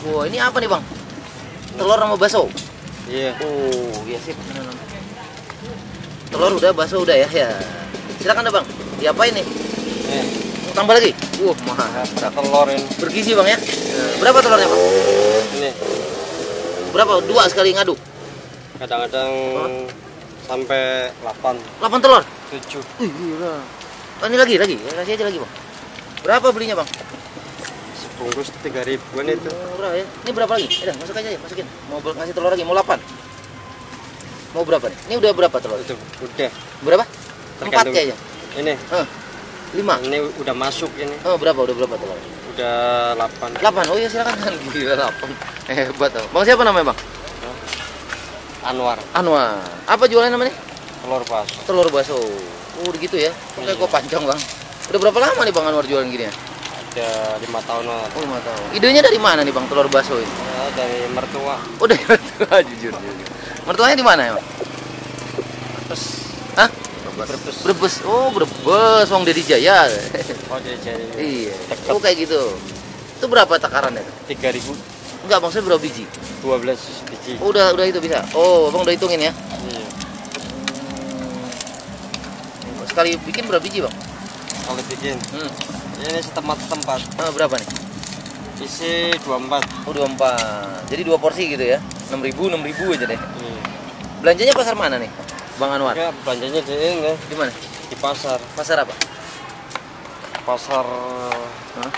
Wah, ini apa nih, Bang? Telur sama bakso. Iya. Oh, iya sip. Telur udah, bakso udah ya. Ya. Silakan deh, Bang. Diapain nih? Nih, Tambah lagi? Wah, mahal. ada telur ini. Bergizi, Bang ya. Berapa telurnya, Bang? Ini Berapa? Dua sekali ngaduk. kadang-kadang sampai 8, 8 telur. 7. Wih, gila. Oh, ini lagi, lagi. Kasih aja lagi, Bang. Berapa belinya, Bang? Sebungkus 3 ribuan itu. Murah ya. Ini berapa lagi? Udah, masuk aja ya, masukin. Mau ngasih telur lagi, mau 8. Mau berapa nih? Ini udah berapa telur? Itu udah. Berapa? Empat Tergantung. kayaknya. Ini. Lima. ini udah masuk ini. Oh, berapa? Udah berapa telur? Udah 8. 8. Oh iya, silakan. Gila 8. Hebat, Bang. Bang siapa namanya, Bang? Anwar, Anwar. Apa jualan namanya? telur pas. Telur bakso. Oh, gitu ya. Kok kayak kok panjang, Bang. Udah berapa lama nih Bang Anwar jualan gini ya? Ada 5 tahunan. Oh, lima tahun. Idenya dari mana nih Bang telur bakso ini? Ya, dari mertua. Oh, dari mertua jujur, jujur. Mertuanya di mana ya, Bang? Terus Hah? Brebes. Brebes. Oh, Brebes, Wong Dedi Jaya. Oh, jadi jadi iya. Dekat. Oh, kayak gitu. Itu berapa takarannya? 3000 Enggak, Bang, saya berapa biji? 12 biji. Oh, udah udah itu bisa. Oh, Bang udah hitungin ya. Iya. Sekali bikin berapa biji, Bang? Kalau bikin Hmm. Ini setempat-tempat Ah, berapa nih? isi 24. Oh, 24. Jadi dua porsi gitu ya. 6000 6000 aja deh. Iya. Belanjanya pasar mana nih? Bang Anwar. Ya, belanjanya di ini Di mana? di pasar. Pasar apa? Pasar Hah?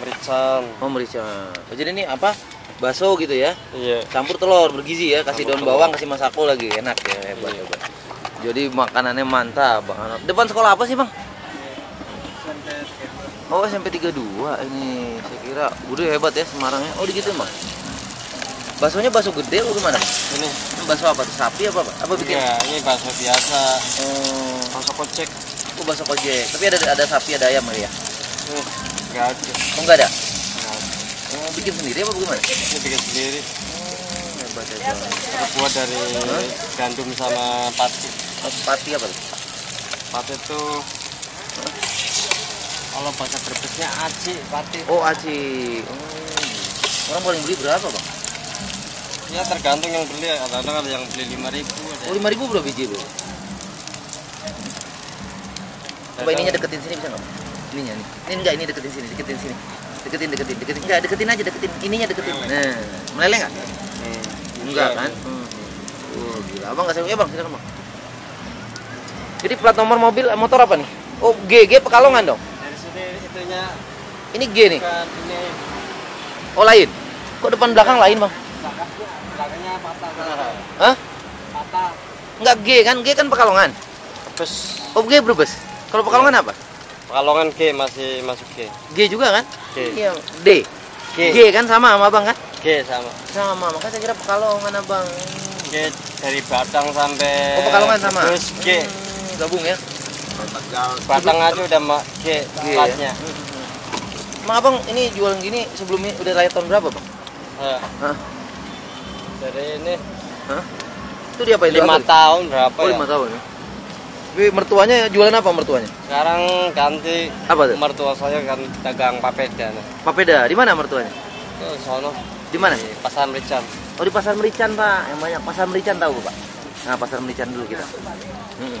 Merican. Oh, merica. Oh, jadi ini apa? Bakso gitu ya. Iya. Campur telur bergizi ya, kasih Campur daun telur. bawang, kasih masako lagi. Enak ya, hebat Iya. hebat. Jadi makanannya mantap, Bang Anwar. Depan sekolah apa sih, Bang? Oh, SMP 32 ini. Saya kira udah hebat ya Semarangnya. Oh, gitu, Bang. Baksonya bakso gede atau gimana? Ini Bakso apa tuh? Sapi apa, Pak? Apa bikin? ya, ini bakso biasa. Oh, Bakso kocek. oh, bakso kojek. Tapi ada ada sapi, ada ayam kali ya? Enggak ada. Oh, enggak ada. Nggak ada. Oh, bikin sendiri apa gimana? Ini bikin sendiri. Oh, hebat hebat. Terbuat dari gandum sama pati. Oh, pati apa tuh? Pati itu kalau bahasa Brebesnya aci pati. Oh, aci. Oh. Orang paling beli berapa, Bang? Ya tergantung yang beli. Kadang-kadang ada yang beli 5000 ada. Oh, 5000 berapa biji, Bro? Coba ininya deketin sini bisa nggak? Ininya nih. Ini enggak, ini deketin sini, deketin sini. Deketin, deketin, deketin. Enggak, deketin aja, deketin. Ininya deketin. Nah, meleleh nggak? Hmm. Enggak kan? Hmm. Oh, gila. Abang nggak saya, Bang, silakan, Bang. Jadi plat nomor mobil motor apa nih? Oh, GG Pekalongan dong. Ini G nih. bukan ini Oh, lain. Kok depan belakang lain, Bang? belakangnya belakangnya patah kan. Hah? Patah. Enggak G kan? G kan Pekalongan. Terus Oh, G Brebes. Kalau Pekalongan apa? Pekalongan G masih masuk G. G juga kan? G. Iya, D. G. G kan sama sama Abang kan? G sama. Sama, makanya saya kira Pekalongan Abang. G dari Batang sampai Oh, Pekalongan sama. Terus G. Hmm, gabung ya. Batang aja udah ma- G ya. platnya. Hmm. Emang Abang ini jualan gini sebelumnya udah lahir tahun berapa, Bang? Ya. Hah? Dari ini Hah? Itu dia apa itu? lima tahun berapa Oh, ya? lima tahun ya. Tapi mertuanya jualan apa mertuanya? Sekarang ganti Apa tuh? mertua saya kan dagang papeda. Nah. Papeda. Di mana mertuanya? Itu sono Di mana? di Pasar Merican. Oh, di Pasar Merican, Pak. Yang banyak Pasar Merican tahu, Pak? Nah, Pasar Merican dulu kita. Hmm.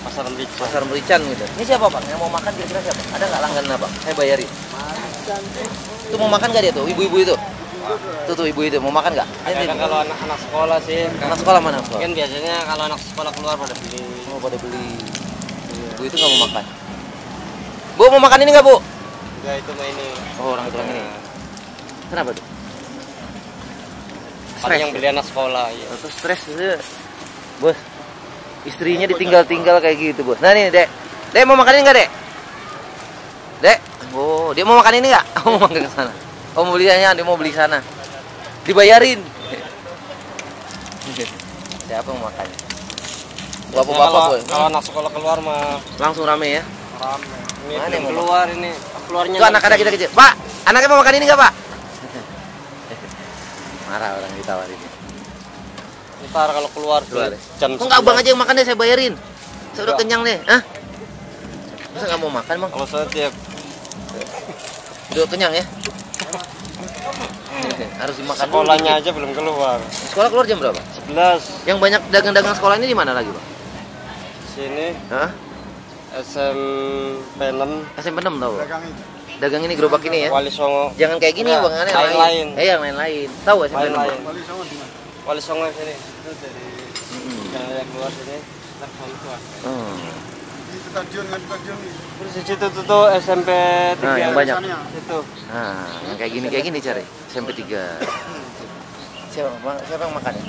Pasar Merican. Pasar Merican gitu. Ini siapa, Bang? Yang mau makan kira-kira siapa? Ada nggak langganan, Bang? Saya bayarin. Itu mau makan nggak dia tuh? Ibu-ibu itu? Tuh tuh ibu itu mau makan nggak? Ini. kalau anak-anak sekolah sih, Anak sekolah mana? Sekolah? kan biasanya kalau anak sekolah keluar pada beli. Oh, pada beli. Bu itu nggak mau makan. Bu mau makan ini nggak bu? Enggak itu mah ini. Oh orang tulang ini. Kenapa tuh? Paling yang beli anak sekolah ya. Atau stres itu, bos. Istrinya ditinggal-tinggal kayak gitu bos. Nah nih dek, dek mau makan ini nggak dek? Dek, oh dia mau makan ini nggak? Oh mau makan ke sana. Oh mau belinya, dia mau beli sana. Dibayarin. Siapa yang mau makannya? Bapak-bapak kalau, kalau anak sekolah keluar mah Langsung rame ya. rame. Ini Mana yang keluar ini. Keluarnya Itu anak-anak kita kecil. Pak, anaknya mau makan ini nggak pak? Marah orang ditawarin. Ntar kalau keluar Keluar ya? jam Kok nggak abang 10. aja yang makan deh, saya bayarin. Saya udah kenyang deh. Hah? Masa nggak mau makan bang? Kalau saya tiap Udah kenyang ya? Harus dimakan Sekolahnya aja belum keluar. Sekolah keluar jam berapa? 11 Yang banyak dagang-dagang sekolah ini di mana lagi, Bang? sini Hah? SMP 6 SMP 6 tahu. Dagang ini gerobak ini ya. Wali Songo. Jangan kayak gini, Enggak, Bang, aneh yang lain-lain. lain. Eh, yang lain-lain. Tahu SMP 6? Lain-lain. Wali Songo di mana? Wali Songo sini. Itu dari Mm-mm. yang keluar sini. Telepon keluar. Oh. Di stadion kan stadion. Terus di situ tuh, tuh SMP 3. Nah, yang banyak. Sana. Itu. Nah, yang kayak gini kayak gini cari. SMP 3. Siapa, Bang? Siapa yang makan ya?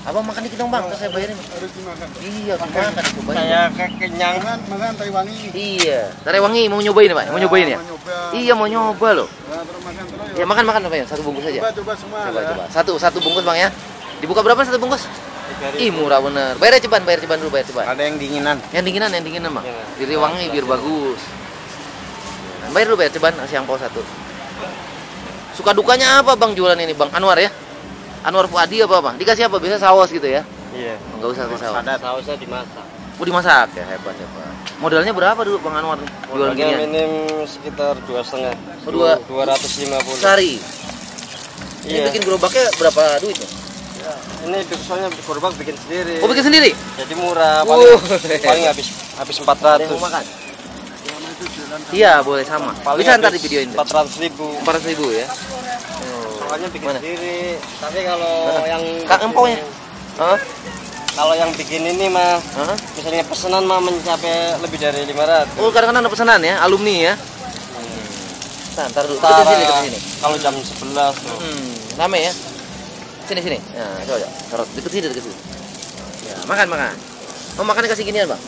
Abang makan dikit dong, Bang. Terus saya bayarin. Harus dimakan. Iya, harus makan itu banyak. Saya ke- kenyang. Makan, makan Taiwangi. Iya. Tarewangi mau nyobain, Pak? Mau nyobain ya? Mau nyoba. Iya, mau nyoba loh. Nah, Ya makan makan apa ya? Satu bungkus aja. Coba coba semua. Coba ya. coba. Satu satu bungkus bang ya. Dibuka berapa satu bungkus? 3.000. Ih murah bener. Bayar ceban, bayar ceban dulu, bayar ceban. Ada yang dinginan. Yang dinginan, yang dinginan bang. Iya. Biar wangi, biar bagus. Bayar dulu bayar ceban, nasi angpau satu. Suka dukanya apa bang jualan ini bang? Anwar ya? Anwar Fuadi apa bang? Dikasih apa? Biasa saus gitu ya? Iya. Enggak usah saus. Ada sausnya dimasak. Oh dimasak ya hebat hebat. Modalnya berapa dulu bang Anwar nih? Modalnya ginian? minim sekitar dua setengah. Oh, dua- dua ratus lima puluh. Sehari. Ini Iya. bikin gerobaknya berapa duit nih? Ini soalnya gerobak bikin sendiri. Oh bikin sendiri? Jadi murah. Uh. Paling, paling habis habis empat ratus. makan? Iya boleh sama. Paling Bisa ntar di videoin. Empat ratus ribu. Empat ratus ribu ya. Oh. Soalnya bikin Mana? sendiri. Tapi kalau yang Kak empaunya? Hah? Kalau yang bikin ini mah Hah? misalnya pesanan mah mencapai lebih dari 500. Oh kadang-kadang ada pesanan ya, alumni ya. Nah, ntar dulu. Tara, sini, deketin sini. kalau jam 11 tuh. Hmm, rame ya. Sini sini. Nah, coba coba. Taruh deket sini, deket sini. Ya, makan makan. Mau makan kasih ginian bang.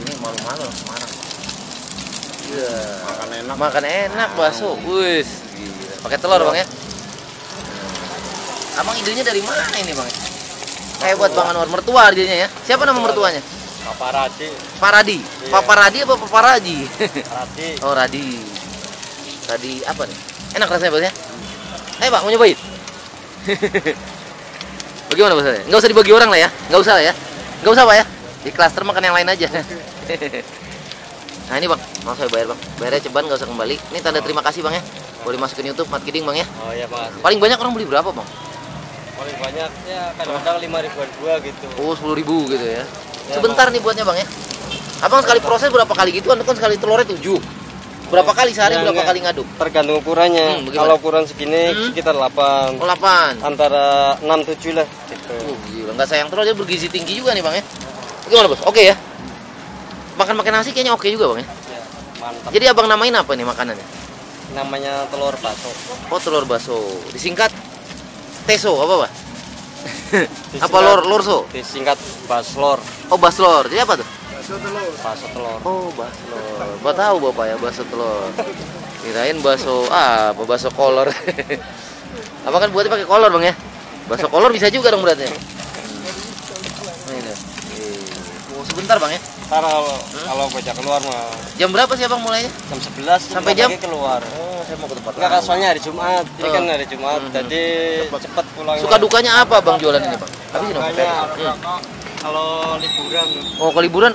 Ini malu-malu, marah. Iya. Makan enak. Makan enak bakso. Wis. Pakai telur bang ya. Abang idenya dari mana ini bang? Hebat bang Anwar, mertua idenya ya. Siapa nama mertuanya? Paparazzi, Paradi. Iya. Paparadi apa paparaji? Paparazzi. oh, Radi. Radi apa nih? Enak rasanya bosnya? Ayo Pak, mau nyobain? Bagaimana bosnya? Nggak usah dibagi orang lah ya? Nggak usah lah ya? Nggak usah Pak ya? Di klaster makan yang lain aja. nah ini Bang, mau saya bayar Bang. Bayarnya ceban nggak usah kembali. Ini tanda terima kasih Bang ya. Boleh masukin YouTube Mat Kiding Bang ya. Oh iya makasih. Paling banyak orang beli berapa Bang? Paling banyak ya kadang-kadang lima ribuan dua gitu. Oh, 10 ribu gitu ya. Sebentar nih buatnya Bang ya. Abang sekali proses berapa kali gitu? Anda kan sekali telurnya 7. Berapa kali sehari Ya, berapa enggak. kali ngaduk? Tergantung ukurannya. Hmm, bagaimana? Kalau ukuran segini Hmm. sekitar 8. Oh, 8. Antara 6 7 lah gitu. Uh, gila, nggak sayang telur dia bergizi tinggi juga nih bang ya. Gimana bos? Oke ya? Makan makan nasi kayaknya oke juga bang ya. Ya, mantap. Jadi abang namain apa nih makanannya? Namanya telur bakso. Oh telur baso. Disingkat teso apa pak? apa lor lorso? Disingkat baslor, Oh baslor. Jadi apa tuh? bakso telur. bakso telur. Oh baslor. Bapak tahu bapak ya baso telur. Kirain baso ah apa baso kolor. apa kan buatnya pakai kolor bang ya? Baso kolor bisa juga dong beratnya. Oh, sebentar bang ya. Ntar kalau kalau bocah keluar mah Jam berapa sih abang mulainya? jam 11 Sampai jam? keluar. Oh, saya mau ke tempat Enggak soalnya hari Jumat. Ini Oh. kan hari Jumat. Mhm. Jadi cepat pulang. Suka dukanya apa bang jualan ini bang? Habisin dong. Hmm. kalau liburan Oh, ke liburan